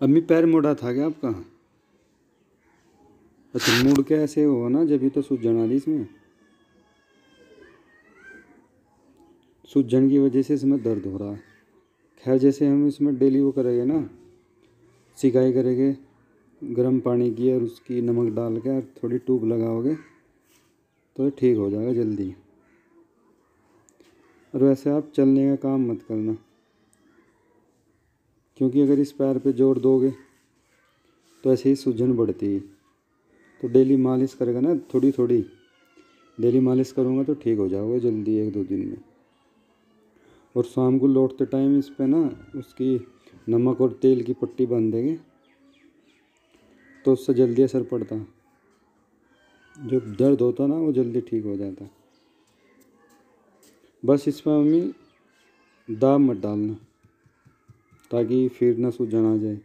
अम्मी पैर मुड़ा था क्या आपका? अच्छा मुड़ के ऐसे हो ना, जब तो सूजन आ रही इसमें। सूजन की वजह से इसमें दर्द हो रहा है। खैर, जैसे हम इसमें डेली वो करेंगे ना, सिकाई करेंगे, गर्म पानी की और उसकी नमक डाल के और थोड़ी टूब लगाओगे तो ठीक हो जाएगा जल्दी। और वैसे आप चलने का काम मत करना। क्योंकि अगर इस पैर पे ज़ोर दोगे तो ऐसे ही सूजन बढ़ती है। तो डेली मालिश करेगा ना थोड़ी थोड़ी डेली मालिश करूँगा तो ठीक हो जाओगे जल्दी एक दो दिन में। और शाम को लौटते टाइम इस पर ना, उसकी नमक और तेल की पट्टी बाँध देंगे तो उससे जल्दी असर पड़ता। जो दर्द होता ना, वो जल्दी ठीक हो जाता। बस इसमें मम्मी दाब मत डालना। ताकि फिर ना सूजन आ जाए।